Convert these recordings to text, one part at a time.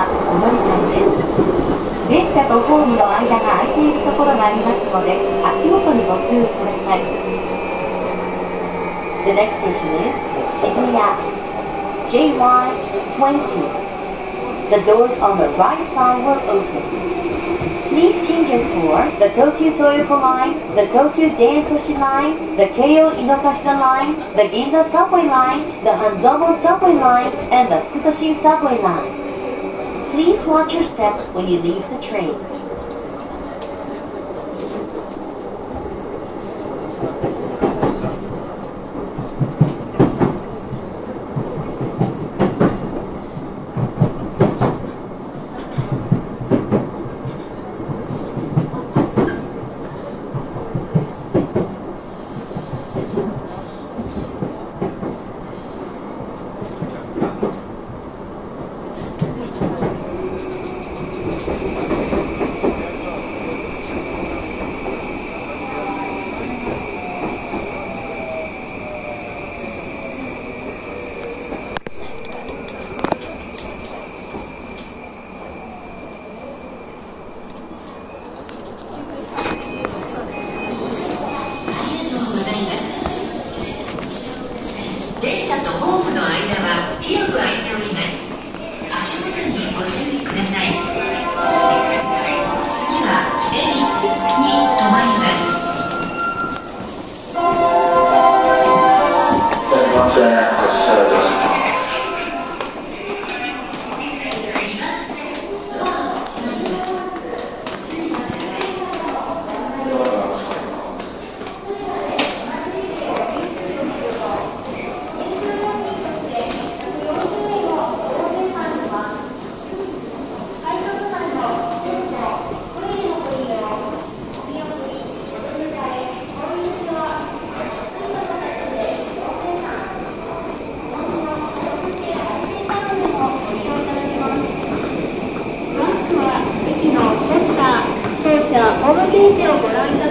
はお乗り換えです。電車とホームの間が空いているところがありますので、足元にご注意ください。The next station is Shibuya, JY20. The doors on the right side will open. Please change it for the Tokyo Toyoko Line, the Tokyo Dentoshi Line, the Keio Inokashita Line, the Ginza Subway Line, the Hanzobo Subway Line, and the Sutoshin Subway Line. Please watch your steps when you leave the train. ホームの間は広く空いております。足元にご注意ください。次は恵比寿に停まります。いません、発車いホームページをご覧いただき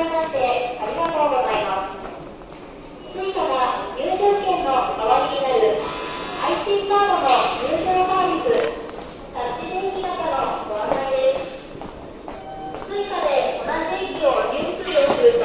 いましてありがとうございます追加は入場券の代わりになる IC カードの入場サービスタッチ電気型のご案内です追加で同じ駅を入出料すると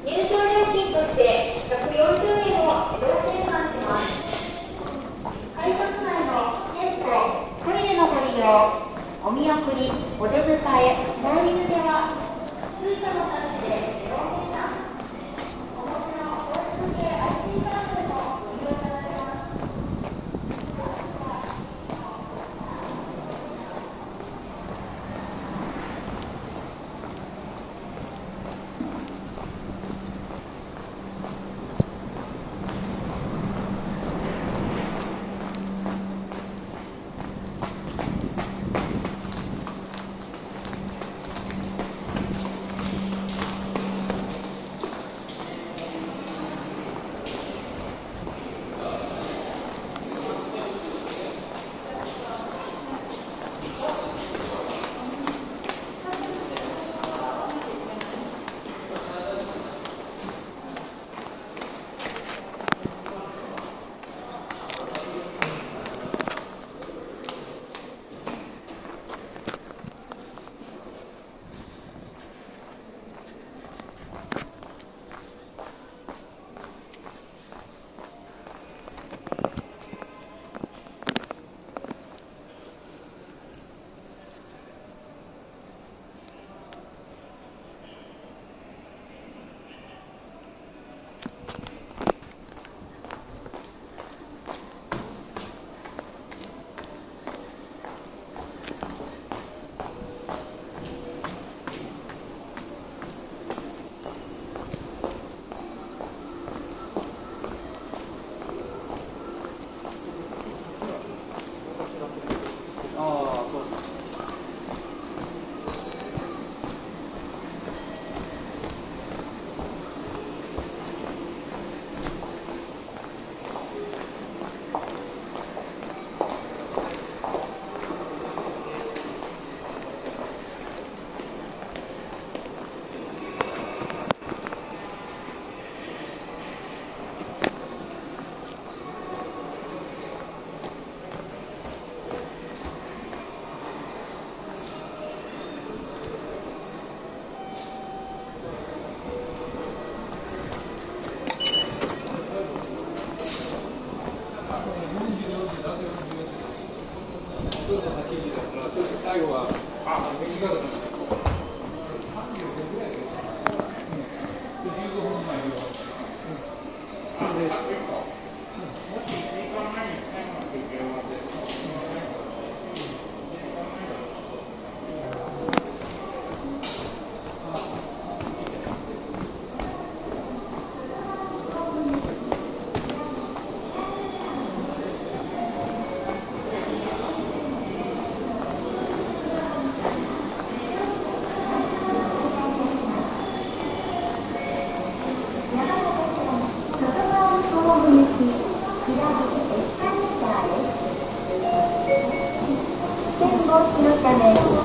入場料金として140円を自動生産します改札内の店舗トイレのご利用お見送りお出迎え大哎。